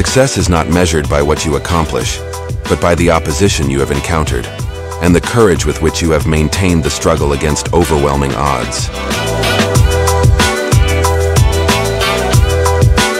Success is not measured by what you accomplish, but by the opposition you have encountered, and the courage with which you have maintained the struggle against overwhelming odds.